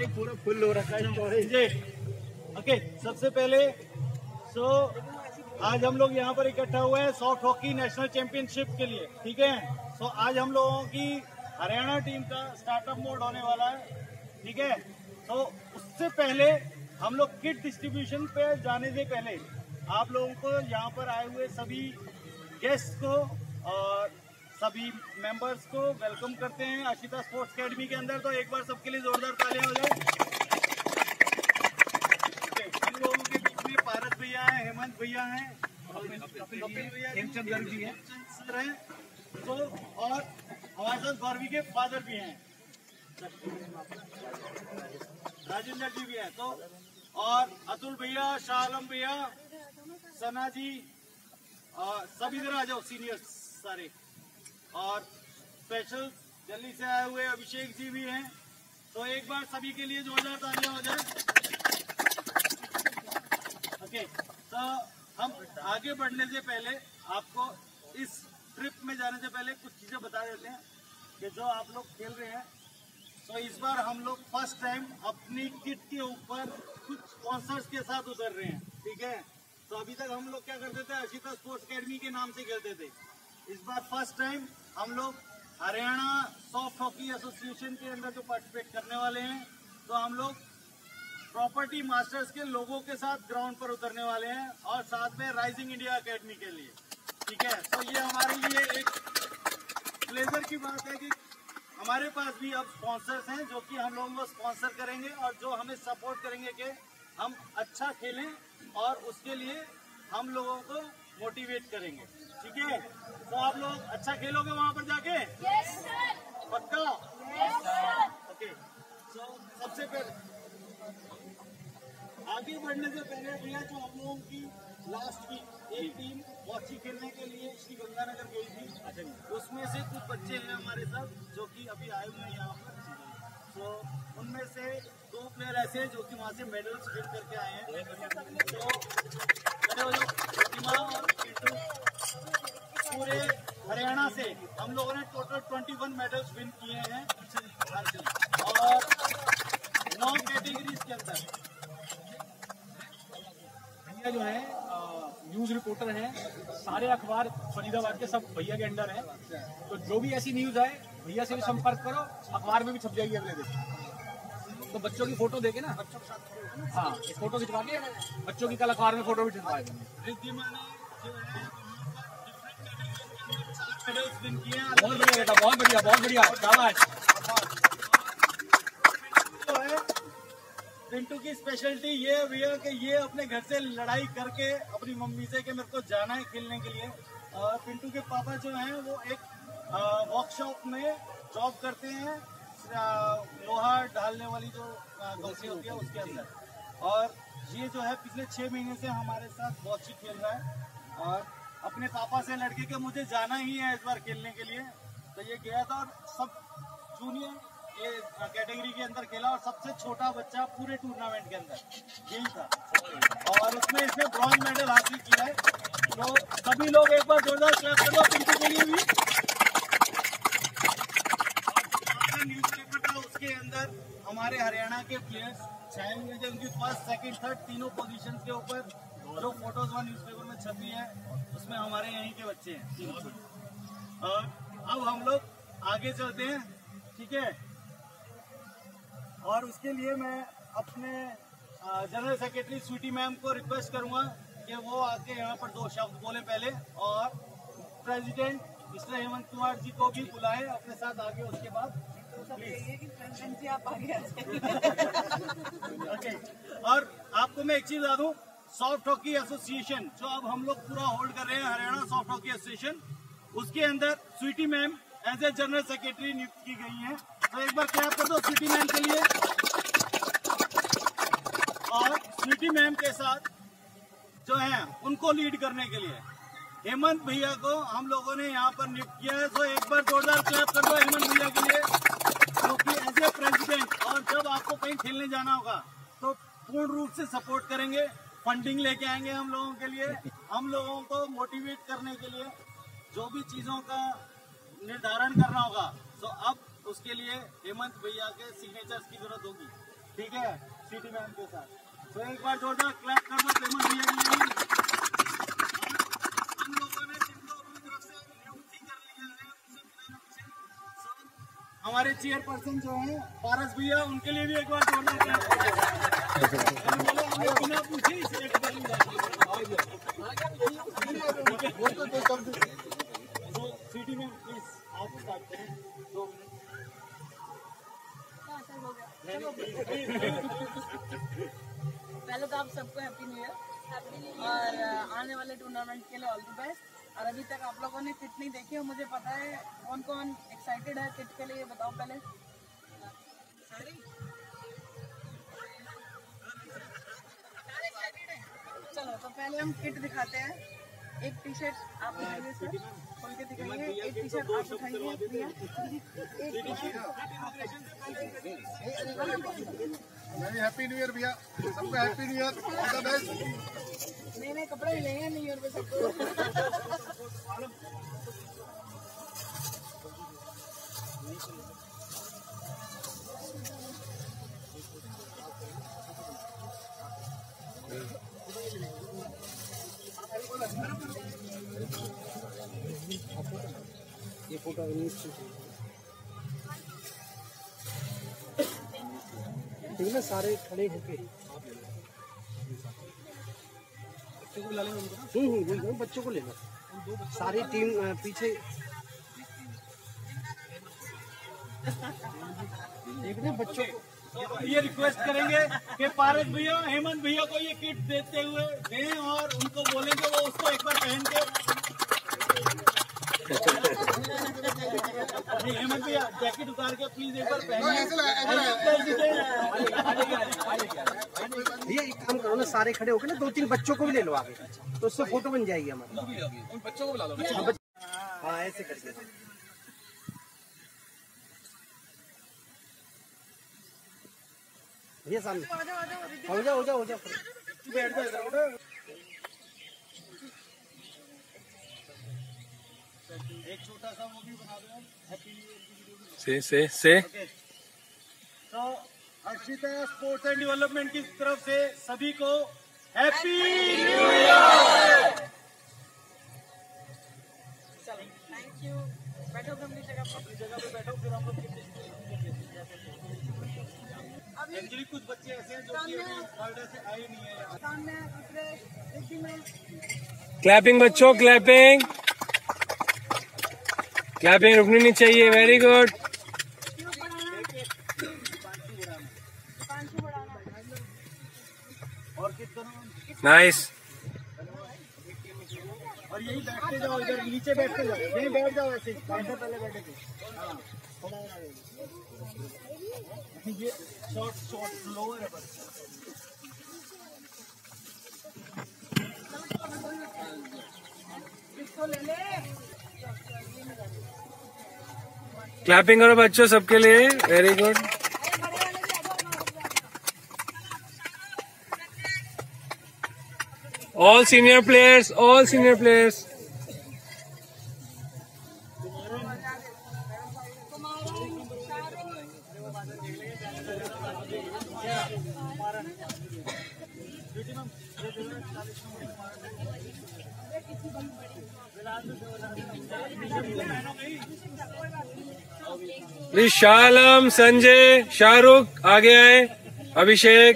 Mic पूरा full हो रखा है ओके सबसे पहले सो आज हम लोग यहाँ पर इकट्ठा हुए हैं सॉफ्ट हॉकी नेशनल चैंपियनशिप के लिए, ठीक है? सो आज हम लोगों की हरियाणा टीम का स्टार्टअप मोड होने वाला है, ठीक है? तो उससे पहले हम लोग किट डिस्ट्रीब्यूशन पे जाने से पहले आप लोगों को यहाँ पर आए हुए सभी गेस्ट को और सभी मेंबर्स को वेलकम करते हैं आशिता स्पोर्ट्स अकेडमी के अंदर। तो एक बार सबके लिए जोरदार तालियाँ हो जाए इन लोगों के बीच में पारस भैया हैं हेमंत भैया हैं हेमचंद जी हैं। सर हैं तो और हमारे साथ गौरवी के फादर भी हैं। राजेंद्र जी भी हैं तो और अतुल भैया शाह आलम भैया सना जी और सब इधर आ जाओ सीनियर्स सारे। और स्पेशल दिल्ली से आए हुए अभिषेक जी भी हैं। तो एक बार सभी के लिए जोरदार तालियाँ हो जाए ओके तो हम आगे बढ़ने से पहले आपको इस ट्रिप में जाने से पहले कुछ चीज़ें बता देते हैं कि जो आप लोग खेल रहे हैं। तो इस बार हम लोग फ़र्स्ट टाइम अपनी किट के ऊपर कुछ स्पॉन्सर्स के साथ उतर रहे हैं, ठीक है? तो अभी तक हम लोग क्या करते थे? अशिता स्पोर्ट्स अकेडमी के नाम से खेलते थे। इस बार फ़र्स्ट टाइम हम लोग हरियाणा सॉफ्ट हॉकी एसोसिएशन के अंदर जो पार्टिसिपेट करने वाले हैं तो हम लोग प्रॉपर्टी मास्टर्स के लोगों के साथ ग्राउंड पर उतरने वाले हैं और साथ में राइजिंग इंडिया एकेडमी के लिए। ठीक है? तो ये हमारे लिए एक प्लेजर की बात है कि हमारे पास भी अब स्पॉन्सर्स हैं जो कि हम लोगों को स्पॉन्सर करेंगे और जो हमें सपोर्ट करेंगे कि हम अच्छा खेलें और उसके लिए हम लोगों को मोटिवेट करेंगे। ठीक है? तो आप लोग अच्छा खेलोगे वहाँ पर जाके? पक्का? ओके तो सबसे पहले आगे बढ़ने से पहले भैया जो हम लोगों की लास्ट वीक एक टीम बॉची खेलने के लिए श्री गंगानगर गई थी। अच्छा उसमें से कुछ बच्चे हैं हमारे साथ जो कि अभी आए हुए हैं यहाँ पर। तो उनमें से दो प्लेयर ऐसे हैं जो कि वहाँ से मेडल्स विन करके आए हैं। तो खड़े हो जाओ प्रतिमा और किट्टू पूरे हरियाणा से हम लोगों ने टोटल 21 मेडल्स विन किए हैं और नौ कैटेगरीज के अंदर। भैया जो है न्यूज़ रिपोर्टर हैं, सारे अखबार फरीदाबाद के सब भैया के अंडर हैं। तो जो भी ऐसी न्यूज़ आए, भैया से भी संपर्क करो, अखबार में भी छप जाएगी अगले दिन। तो बच्चों की फ़ोटो देके ना? हाँ फ़ोटो खिंचवा के बच्चों की कल अखबार में फ़ोटो भी खिंचवा बहुत बढ़िया बेटा, बहुत बढ़िया बहुत बढ़िया। शाबाश। पिंटू की स्पेशलिटी ये है भैया कि ये अपने घर से लड़ाई करके अपनी मम्मी से कि मेरे को जाना है खेलने के लिए। पिंटू के पापा जो हैं, वो एक वर्कशॉप में जॉब करते हैं। लोहा डालने वाली जो कंपनी होती है उसके अंदर। और ये जो है, पिछले छह महीने से हमारे साथ बॉची खेल रहा है। और अपने पापा से लड़के के मुझे जाना ही है इस बार खेलने के लिए। तो ये गया था और सब जूनियर ये कैटेगरी के अंदर खेला और सबसे छोटा बच्चा पूरे टूर्नामेंट के अंदर यही था। और उसमें इसने ब्रॉन्ज मेडल हासिल किया है। तो सभी लोग एक बार जोरदार क्लैप कर दो पिंटू के लिए भी था उसके अंदर हमारे हरियाणा के प्लेयर्स छाए हुए थे उनकी फ़र्स्ट सेकंड थर्ड तीनों पोजीशन के ऊपर जो फ़ोटोज़ वहाँ न्यूज़ पेपर में छपी है उसमें हमारे यहीं के बच्चे हैं। और अब हम लोग आगे चलते हैं ठीक है? और उसके लिए मैं अपने जनरल सेक्रेटरी स्वीटी मैम को रिक्वेस्ट करूँगा कि वो आके यहाँ पर दो शब्द बोले पहले और प्रेसिडेंट मिस्टर हेमंत कुमार जी को भी बुलाए अपने साथ आगे उसके बाद। आप आगे ओके और आपको मैं एक चीज़ बता दूँ सॉफ्ट हॉकी एसोसिएशन, जो अब हम लोग पूरा होल्ड कर रहे हैं, हरियाणा सॉफ्ट हॉकी एसोसिएशन, उसके अंदर Sweety ma'am as a general secretary नियुक्त की गई हैं। तो एक बार क्लैप कर दो स्वीटी मैम के लिए। और स्वीटी मैम के साथ जो है, उनको लीड करने के लिए। हेमंत भैया को हम लोगों ने यहाँ पर नियुक्त किया है। तो एक बार जोरदार क्लैप कर दो हेमंत भैया के लिए। क्योंकि एज ए प्रेसिडेंट और जब आपको कहीं खेलने जाना होगा तो पूर्ण रूप से सपोर्ट करेंगे। फंडिंग लेके आएँगे हम लोगों के लिए, हम लोगों को मोटिवेट करने के लिए, जो भी चीज़ों का निर्धारण करना होगा तो अब उसके लिए हेमंत भैया के सिग्नेचर्स की ज़रूरत होगी। ठीक है? सिटी मैम के साथ। तो एक बार जोरदार क्लैप कर दो पेमेंट भैया के लिए। हमारे चेयरपर्सन जो हैं, पारस भैया, उनके लिए भी एक बार जोरदार क्लैप ही पहले तो आप सबको हैप्पी न्यू ईयर और आने वाले टूर्नामेंट के लिए ऑल द बेस्ट और अभी तक आप लोगों ने किट नहीं देखी, और मुझे पता है कौन कौन एक्साइटेड है किट के लिए बताओ पहले। सारी तो पहले हम किट दिखाते हैं। एक टी शर्ट आप उठाइए सर। खोल के दिखाइए। एक टी शर्ट आप उठाइए भैया एक T shirt happy new year भैया। सबको happy new year the. Best नए नए कपड़े भी लेंगे न्यू ईयर पे सबको? ठीक है सारे खड़े होके। हम्म बोल रहा हूँ बच्चों को लेना। सारी टीम पीछे। देखना बच्चों को तो ये रिक्वेस्ट करेंगे कि पारस भैया हेमंत भैया को ये किट देते हुए दें और उनको बोलेंगे वो उसको एक बार पहन के। हेमंत भैया जैकेट उतार के प्लीज़ एक बार पहनिए भैया एक काम करो ना सारे खड़े होकर ना दो तीन बच्चों को भी ले लो आगे। तो उससे फ़ोटो बन जाएगी हमारी। उन बच्चों को बुला लो। हाँ, बच- हाँ ऐसे करके भैया सामने। हो जाओ हो जाओ हो जाओ। बैठ जाओ इधर एक छोटा सा वो भी बना दो हैप्पी न्यू ईयर से से। से तो अक्षिता स्पोर्ट्स एंड डेवलपमेंट की तरफ़ से सभी को हैप्पी न्यू चलो थैंक यू बैठो अपनी जगह पर। अपनी जगह पे बैठो फिर हम लोग एक्चुअली कुछ बच्चे ऐसे हैं जो कि अभी से आए नहीं है यहाँ सामने क्लैपिंग बच्चों क्लैपिंग क्लैपिंग रुकनी नहीं चाहिए वेरी गुड क्यों बढ़ाना पाँच सौ बढ़ाना और नाइस और यही बैठते जाओ इधर नीचे बैठते जाओ। यहीं बैठ जाओ ऐसे पहले बैठे थे। हाँ। ये शॉर्ट शॉर्ट लोअर है क्लैपिंग करो बच्चों सबके लिए very good all senior players all senior players please शालम संजय शाहरुख आगे आए अभिषेक।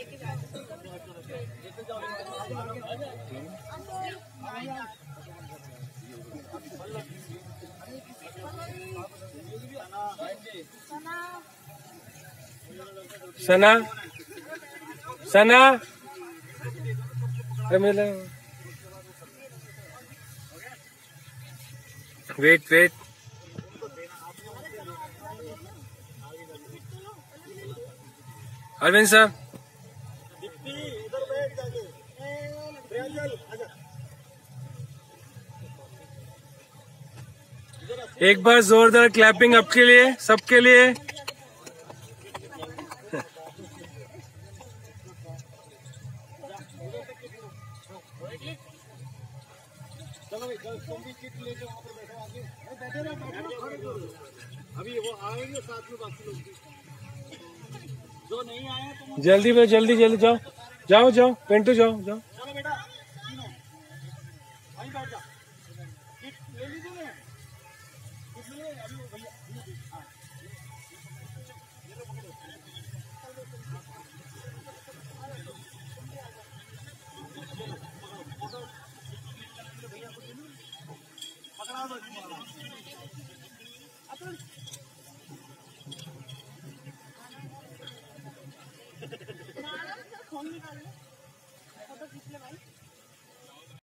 सना? सना? वेट वेट अरविंद साहब। एक बार जोरदार क्लैपिंग आपके लिए सबके लिए। वो आएँगे साथ में बाकी लोग भी जो नहीं आए हैं जल्दी भाई जल्दी जल्दी जाओ जाओ जाओ पेंटू जाओ जाओ चलो बेटा वहीं बैठ जा ले लीजिए ना ले अभी भैया हाँ। पकड़ा दो